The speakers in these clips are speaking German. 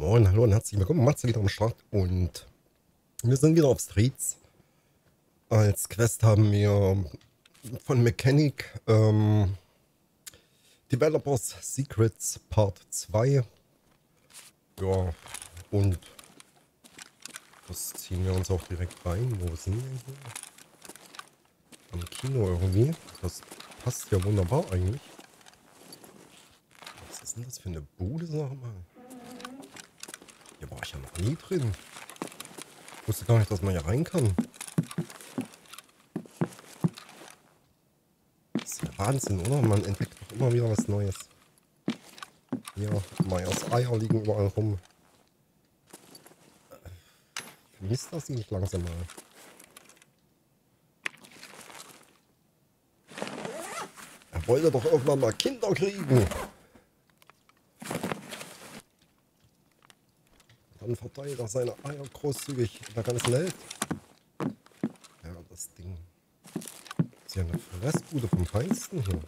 Moin, hallo und herzlich willkommen. Matze wieder am Start und wir sind wieder auf Streets. Als Quest haben wir von Mechanic ähm, Developers Secrets Part 2. Ja, und das ziehen wir uns auch direkt rein. Wo sind wir hier? Am Kino irgendwie. Das passt ja wunderbar eigentlich. Was ist denn das für eine Bude, sag mal? Hier war ich ja noch nie drin. Ich wusste gar nicht, dass man hier rein kann. Das ist ja Wahnsinn, oder? Man entdeckt doch immer wieder was Neues. Hier, Meyers Eier liegen überall rum. Vermisst das nicht langsam mal. Er wollte doch irgendwann mal Kinder kriegen. Dann verteilt er seine Eier großzügig in der ganzen Welt. Ja, das Ding. ist ja eine Fressbude vom Feinsten hier.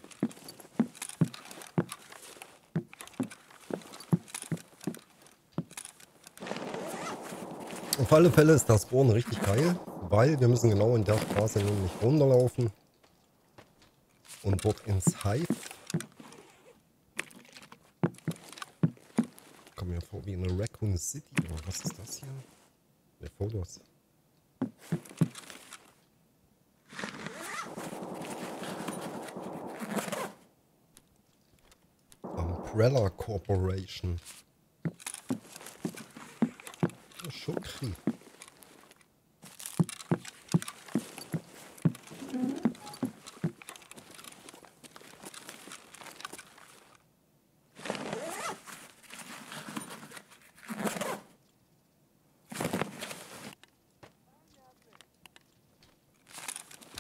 Auf alle Fälle ist das Bohren richtig geil, weil wir müssen genau in der Straße nämlich runterlaufen und dort ins Hive kommen mir vor wie eine Raccoon City. Oder was ist das hier? Ne, Fotos. Umbrella Corporation. Schokri.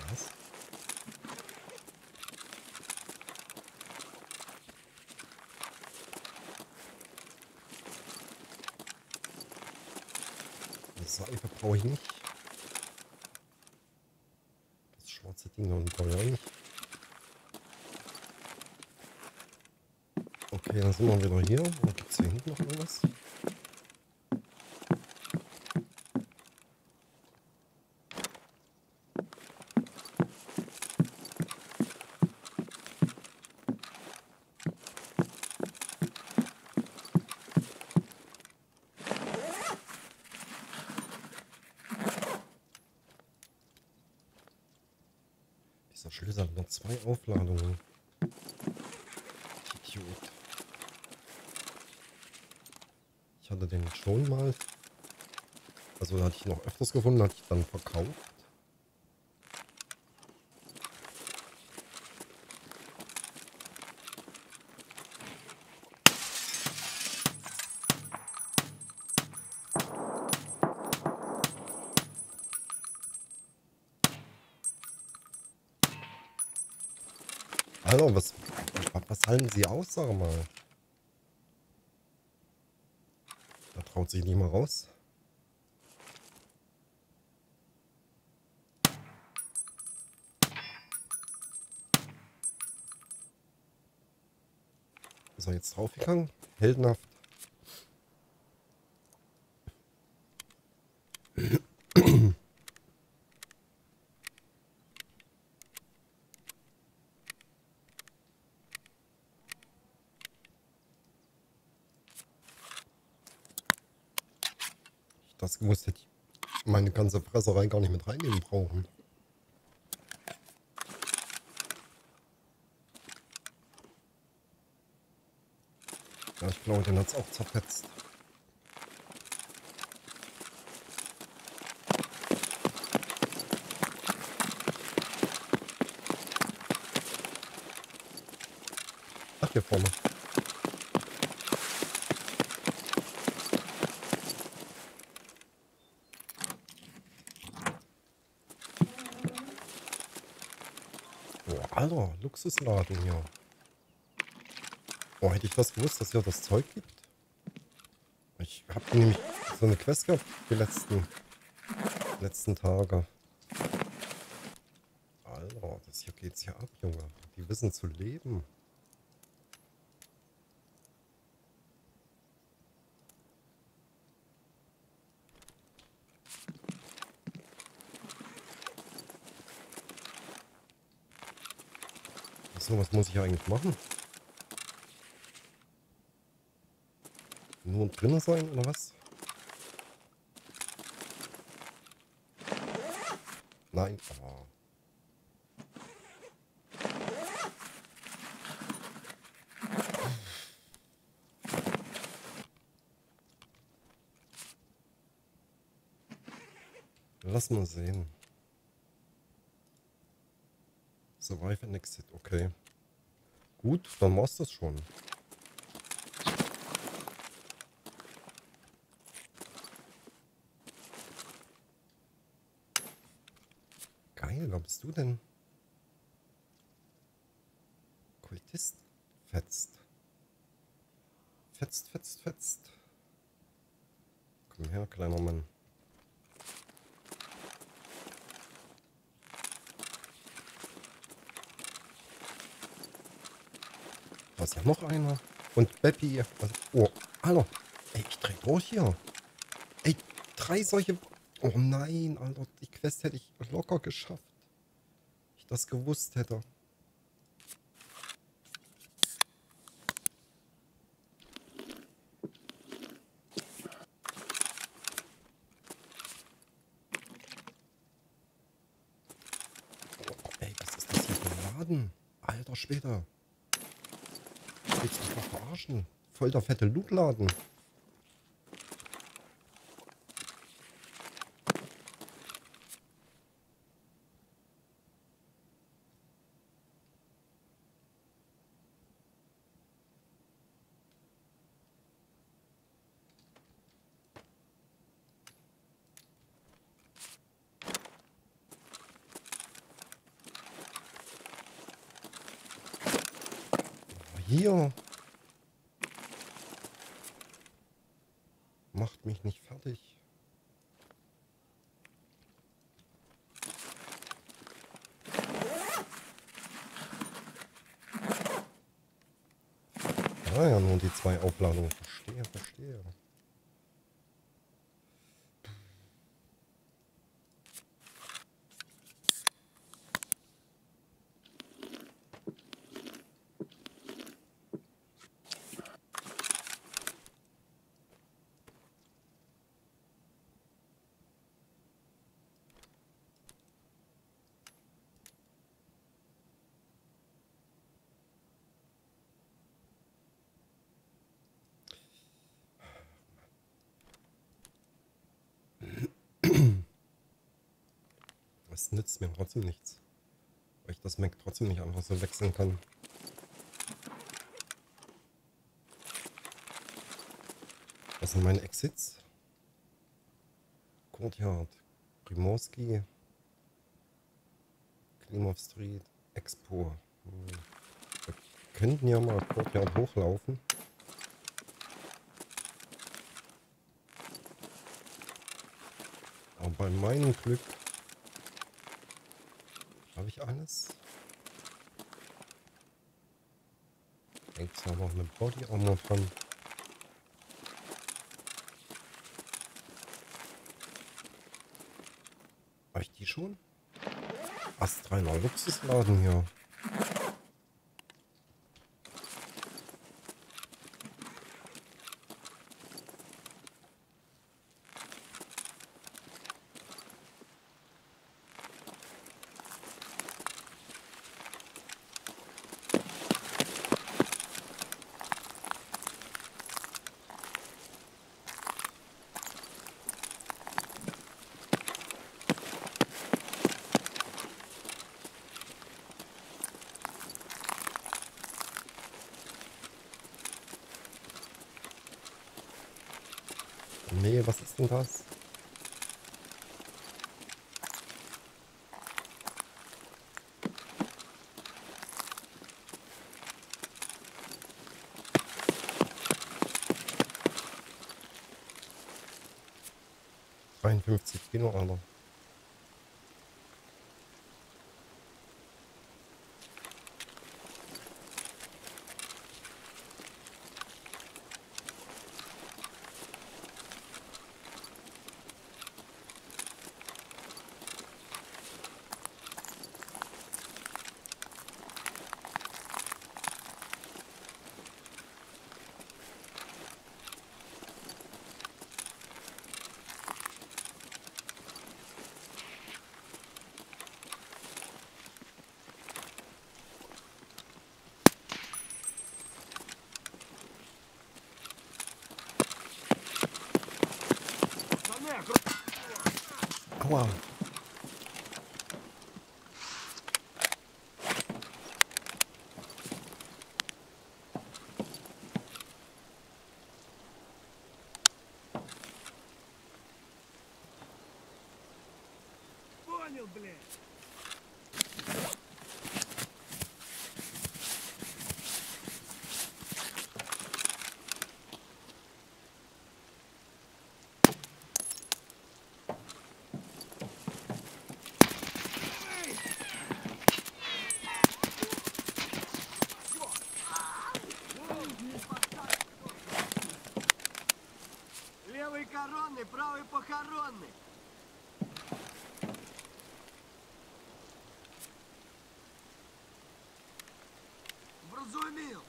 Was? Das Seife brauche ich nicht. Das schwarze Ding noch brauche ich auch nicht. Okay, dann sind wir wieder hier. Und gibt es hier hinten noch irgendwas? Hat nur zwei Aufladungen. Idiot. Ich hatte den schon mal. Also hatte ich noch öfters gefunden, hatte ich dann verkauft. Hallo, was, was, was halten Sie aus, sag mal? Da traut sich nicht mal raus. Er jetzt draufgegangen? Heldenhaft. ich das gewusst hätte, meine ganze Fresserei gar nicht mit reinnehmen brauchen. Ja, ich glaube, den hat es auch zerfetzt. Ach, hier vorne. Boah, Alter, Luxusladen hier. Boah, hätte ich das gewusst, dass hier das Zeug gibt? Ich habe nämlich so eine Quest gehabt die letzten, letzten Tage. Alter, das hier geht's hier ab, Junge. Die wissen zu leben. So, was muss ich eigentlich machen? Nur drinnen sein oder was? Nein. Oh. Lass mal sehen. Survive and Exit, okay. Gut, dann war's das schon. Geil, wer bist du denn? Noch einer. Und Beppi. Also, oh, Alter. Ey, ich dreh durch hier. Ey, drei solche... Oh nein, Alter. Die Quest hätte ich locker geschafft. Ich das gewusst hätte. Oh, ey, was ist das hier für ein Laden? Alter Schwede. Willst du mich doch verarschen? Voll der fette Lootladen. Hier. Macht mich nicht fertig. Ah ja, nur die zwei Aufladungen. Verstehe, verstehe. Das nützt mir trotzdem nichts. Weil ich das Mac trotzdem nicht einfach so wechseln kann. Das sind meine Exits. Courtyard, Primorski, Klimov Street, Expo. Wir könnten ja mal Courtyard hochlaufen. Aber bei meinem Glück ich alles. Hängt zwar noch eine Body Armor dran. Habe ich die schon? Astreiner Luxusladen hier. Was ist denn das? Kilo, Alter. Aua. Понял, блядь. meal.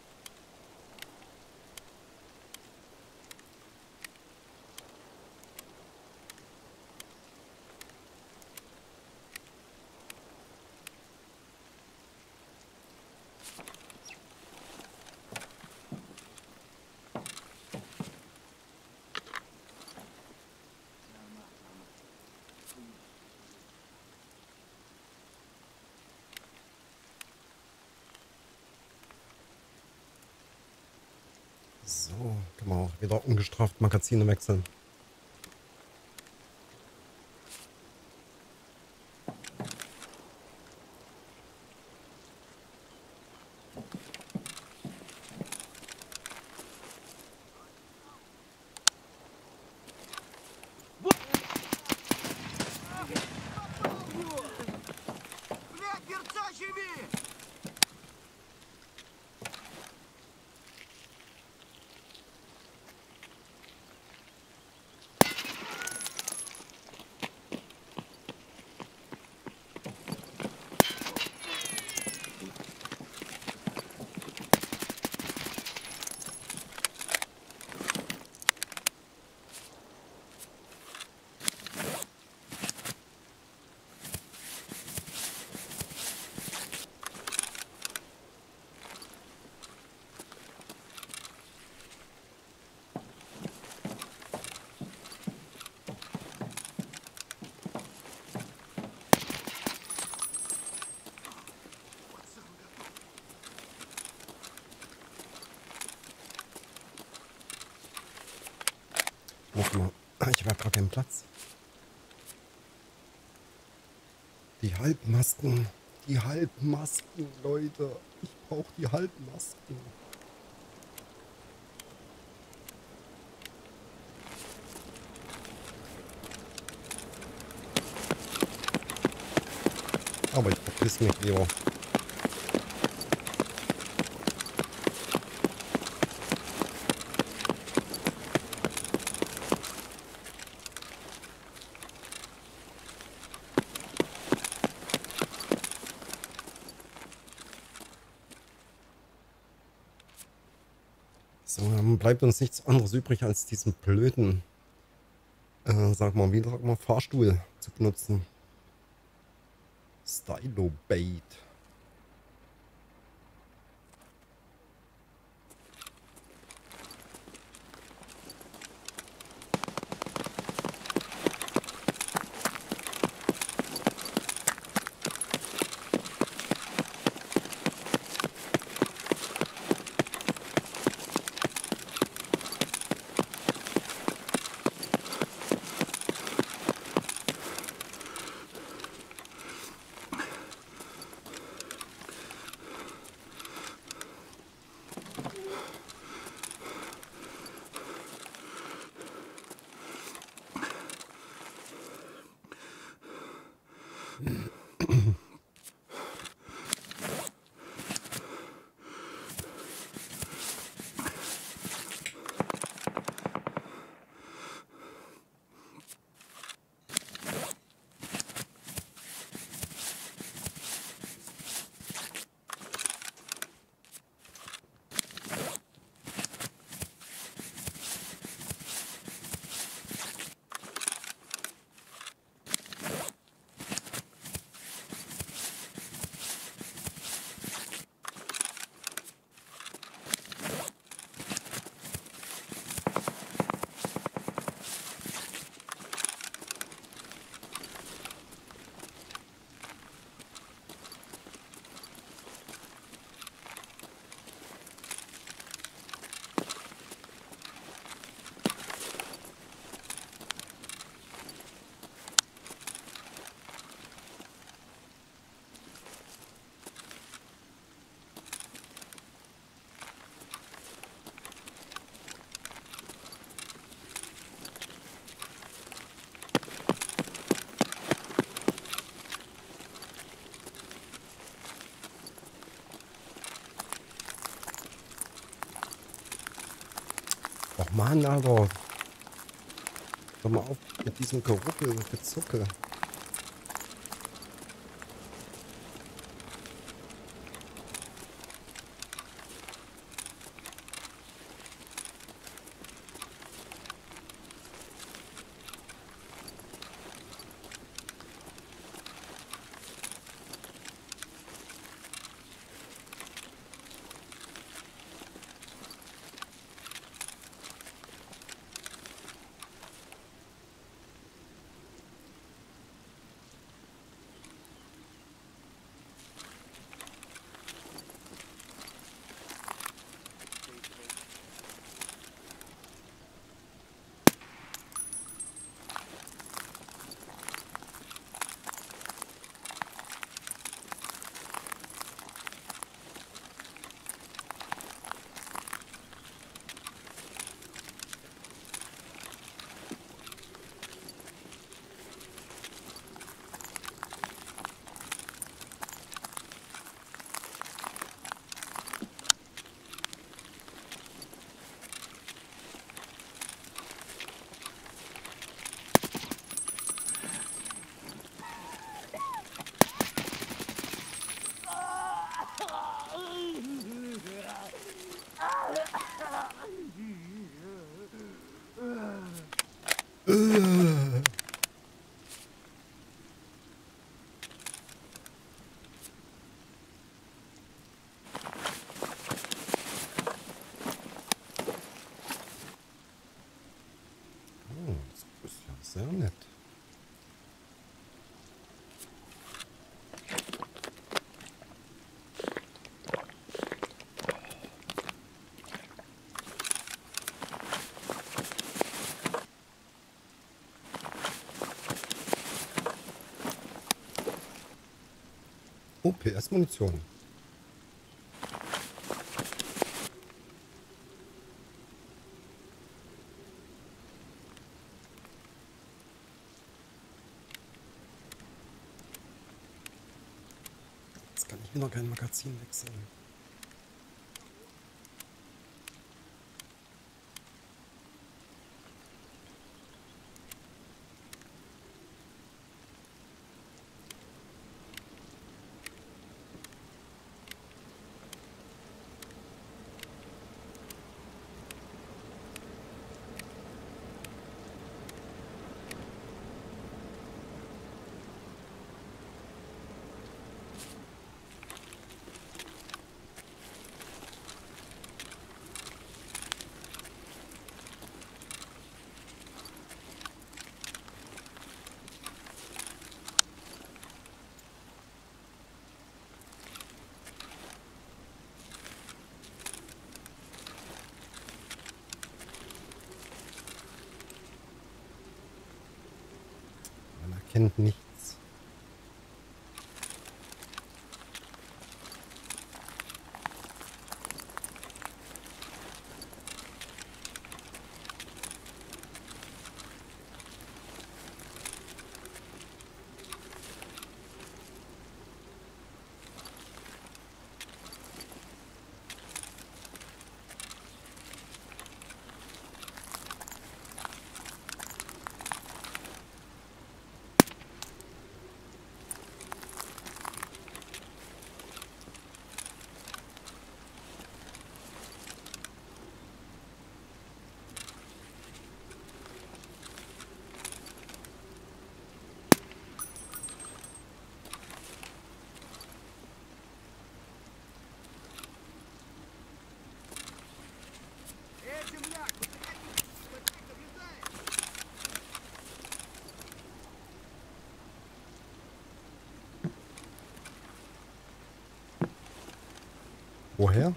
So, kann man auch wieder ungestraft Magazine wechseln. Platz. Die Halbmasken. Die Halbmasken, Leute. Ich brauche die Halbmasken. Aber ich verpiss mich lieber. So, dann bleibt uns nichts anderes übrig, als diesen blöden, äh, sag mal, wie sag mal, Fahrstuhl zu benutzen. Stylo Mann, Alter. Hör mal auf mit diesem Geruckel und Gezucke. Oh, PS-Munition. Jetzt kann ich hier noch kein Magazin wechseln. Man erkennt Woher?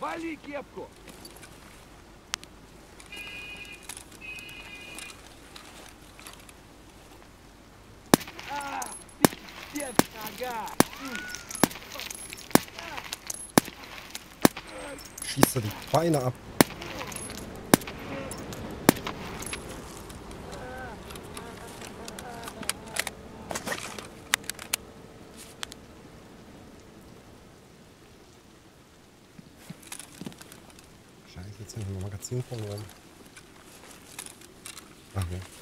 Вали кепку! А, пиздец, нога! Schießt er die Beine ab. assim como ela. Amém.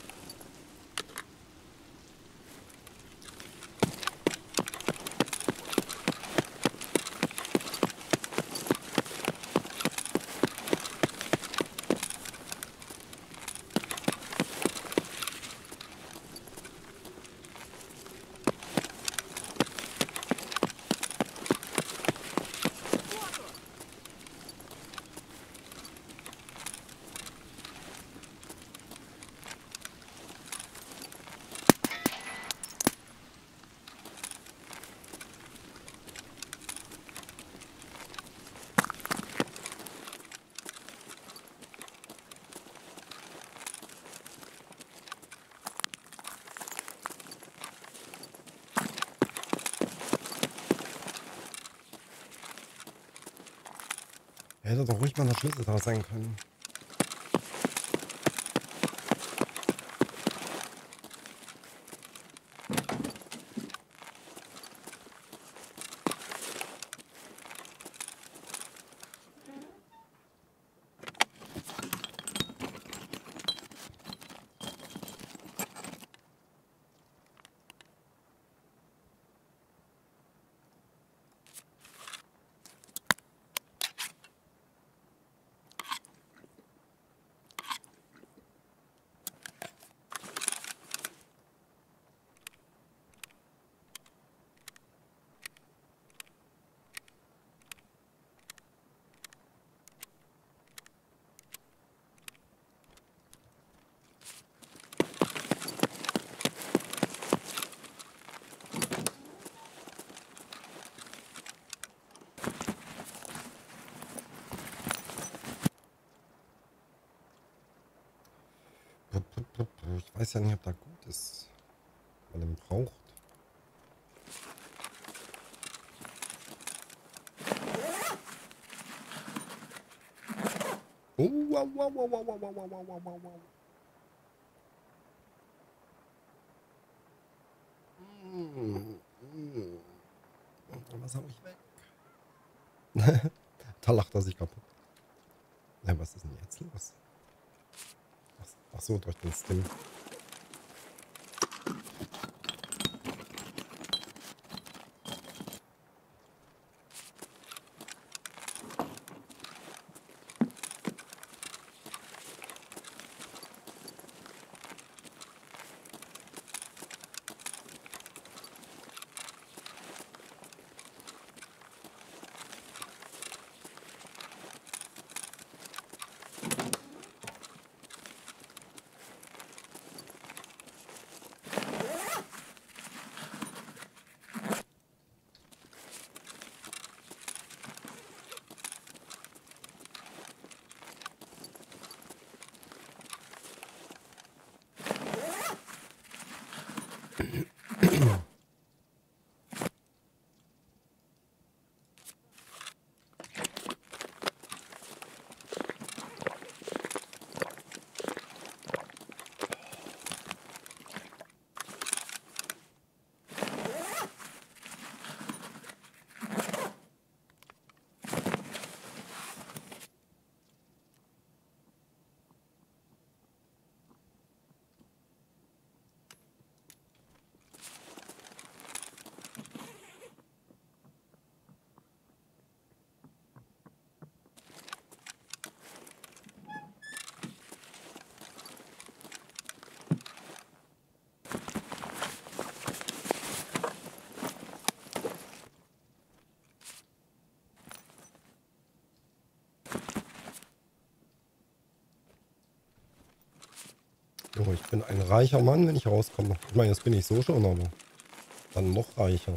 Hätte doch ruhig mal der Schlüssel da sein können. Ich weiß ja nicht, ob da gut ist. Weil er braucht. Oh, wow, wow, wow, wow, wow, wow, wow, wow, wow. Mm, mm. Was habe ich weg? da lacht er sich kaputt. Ja, was ist denn jetzt los? Ach so, durch den Stim. Ich bin ein reicher Mann, wenn ich rauskomme. Ich meine, jetzt bin ich so schon, aber dann noch reicher.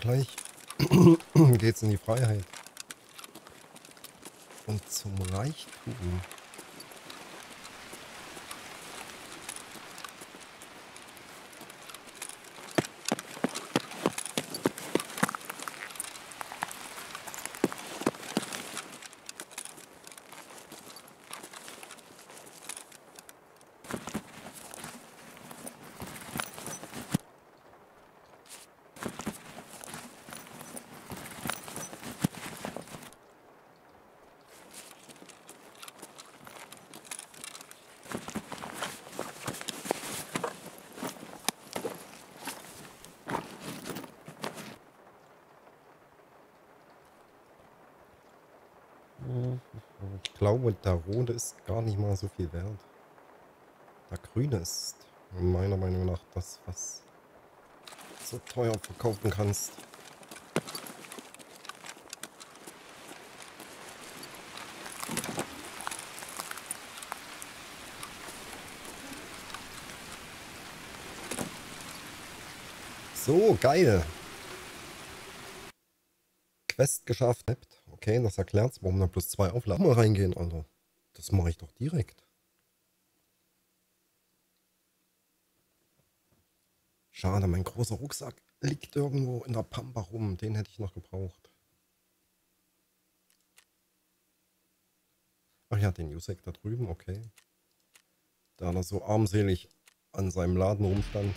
Gleich geht's in die Freiheit. Und zum Reichtum. Glaube, der rote ist gar nicht mal so viel wert. Der grüne ist meiner Meinung nach das, was so teuer verkaufen kannst. So, geil. Quest geschafft. Okay, das erklärt's, warum da plus zwei Auflagen mal reingehen, Alter. Das mache ich doch direkt. Schade, mein großer Rucksack liegt irgendwo in der Pampa rum. Den hätte ich noch gebraucht. Ach ja, den Jusek da drüben, okay. Da er so armselig an seinem Laden rumstand.